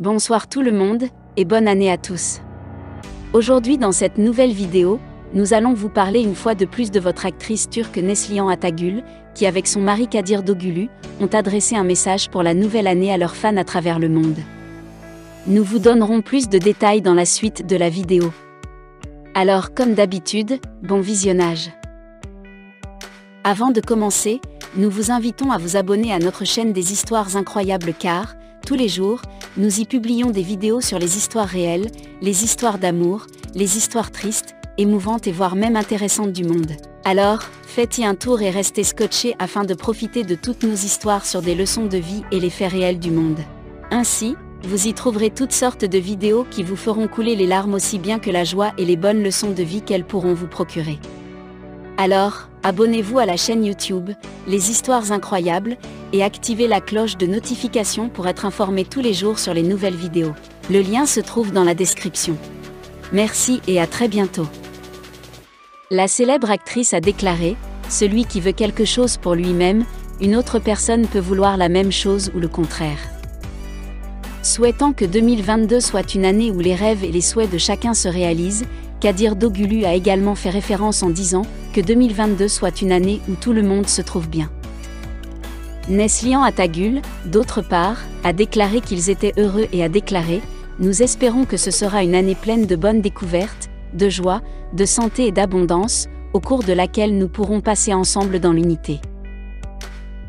Bonsoir tout le monde, et bonne année à tous. Aujourd'hui dans cette nouvelle vidéo, nous allons vous parler une fois de plus de votre actrice turque Neslihan Atagül, qui avec son mari Kadir Dogulu, ont adressé un message pour la nouvelle année à leurs fans à travers le monde. Nous vous donnerons plus de détails dans la suite de la vidéo. Alors comme d'habitude, bon visionnage. Avant de commencer, nous vous invitons à vous abonner à notre chaîne des histoires incroyables car, tous les jours, nous y publions des vidéos sur les histoires réelles, les histoires d'amour, les histoires tristes, émouvantes et voire même intéressantes du monde. Alors, faites-y un tour et restez scotchés afin de profiter de toutes nos histoires sur des leçons de vie et les faits réels du monde. Ainsi, vous y trouverez toutes sortes de vidéos qui vous feront couler les larmes aussi bien que la joie et les bonnes leçons de vie qu'elles pourront vous procurer. Alors, abonnez-vous à la chaîne YouTube, Les Histoires Incroyables, et activez la cloche de notification pour être informé tous les jours sur les nouvelles vidéos. Le lien se trouve dans la description. Merci et à très bientôt. La célèbre actrice a déclaré, Celui qui veut quelque chose pour lui-même, une autre personne peut vouloir la même chose ou le contraire. Souhaitant que 2022 soit une année où les rêves et les souhaits de chacun se réalisent, Kadir Dogulu a également fait référence en disant que 2022 soit une année où tout le monde se trouve bien. Neslihan Atagul, d'autre part, a déclaré qu'ils étaient heureux et a déclaré Nous espérons que ce sera une année pleine de bonnes découvertes, de joie, de santé et d'abondance, au cours de laquelle nous pourrons passer ensemble dans l'unité.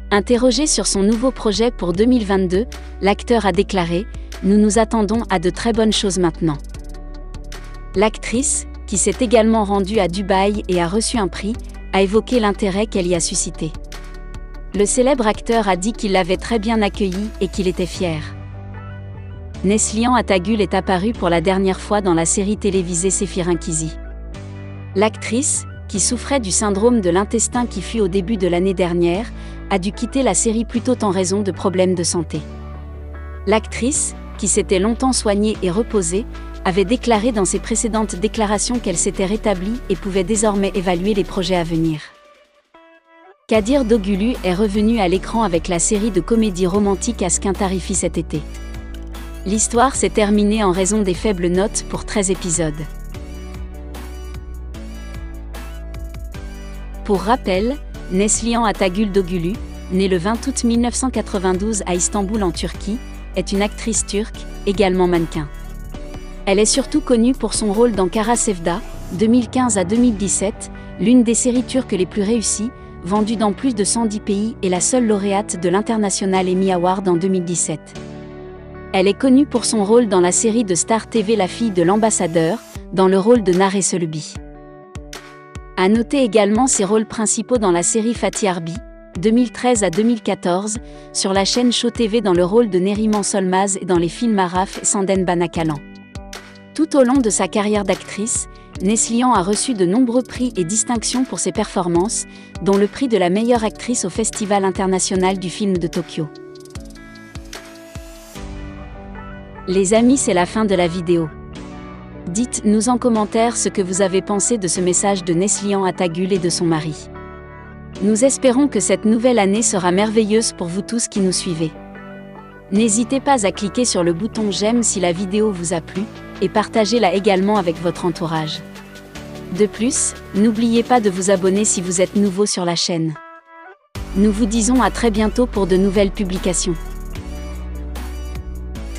Interrogé sur son nouveau projet pour 2022, l'acteur a déclaré Nous nous attendons à de très bonnes choses maintenant. L'actrice, qui s'est également rendue à Dubaï et a reçu un prix, a évoqué l'intérêt qu'elle y a suscité. Le célèbre acteur a dit qu'il l'avait très bien accueilli et qu'il était fier. Neslihan Atagul est apparu pour la dernière fois dans la série télévisée Séphir Kizi. L'actrice, qui souffrait du syndrome de l'intestin qui fut au début de l'année dernière, a dû quitter la série plutôt en raison de problèmes de santé. L'actrice, qui s'était longtemps soignée et reposée, avait déclaré dans ses précédentes déclarations qu'elle s'était rétablie et pouvait désormais évaluer les projets à venir. Kadir Dogulu est revenu à l'écran avec la série de comédies romantiques Askin Tarifi cet été. L'histoire s'est terminée en raison des faibles notes pour 13 épisodes. Pour rappel, Neslihan Atagül Dogulu, née le 20 août 1992 à Istanbul en Turquie, est une actrice turque, également mannequin. Elle est surtout connue pour son rôle dans Kara Sevda, 2015 à 2017, l'une des séries turques les plus réussies, vendue dans plus de 110 pays et la seule lauréate de l'International Emmy Award en 2017. Elle est connue pour son rôle dans la série de Star TV La fille de l'ambassadeur, dans le rôle de Nare Selby. À noter également ses rôles principaux dans la série Fatih Arbi, 2013 à 2014, sur la chaîne Show TV dans le rôle de Neriman Solmaz et dans les films Araf et Sanden Banakalan. Tout au long de sa carrière d'actrice, Neslihan a reçu de nombreux prix et distinctions pour ses performances, dont le prix de la meilleure actrice au Festival international du film de Tokyo. Les amis, c'est la fin de la vidéo. Dites-nous en commentaire ce que vous avez pensé de ce message de Neslihan Atagul et de son mari. Nous espérons que cette nouvelle année sera merveilleuse pour vous tous qui nous suivez. N'hésitez pas à cliquer sur le bouton j'aime si la vidéo vous a plu, et partagez-la également avec votre entourage. De plus, n'oubliez pas de vous abonner si vous êtes nouveau sur la chaîne. Nous vous disons à très bientôt pour de nouvelles publications.